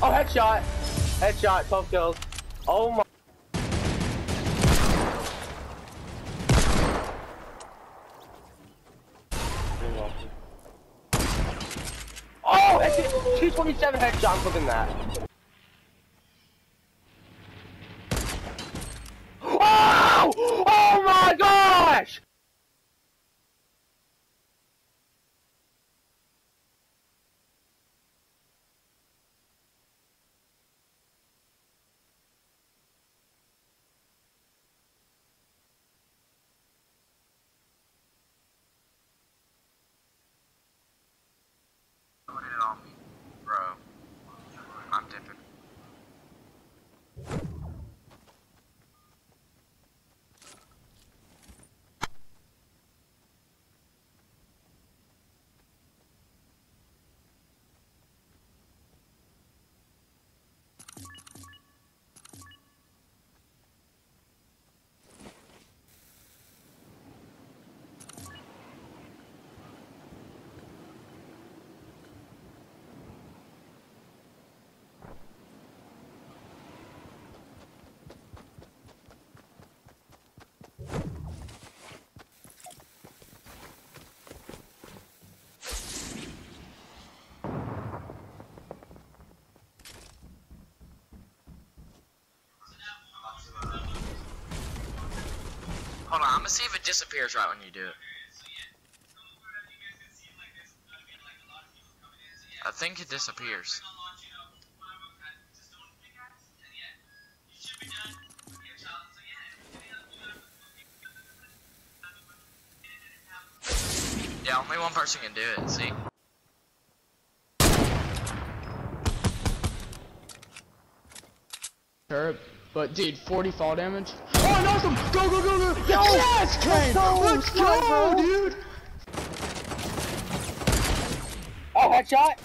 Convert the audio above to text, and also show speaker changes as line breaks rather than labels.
Oh, headshot! Headshot, 12 kills. Oh my. Oh, it. 227 headshot, look at that. Oh! Oh my gosh!
Put it on me, bro. I'm dipping. Hold on, I'm gonna see if it disappears right when you do it. I think it disappears. Yeah, only one person can do it, see?
Hurt, but dude, 40 fall damage. Oh, no, some go, go, go, go! yes, Kane! Let's go, dude!
Oh, headshot!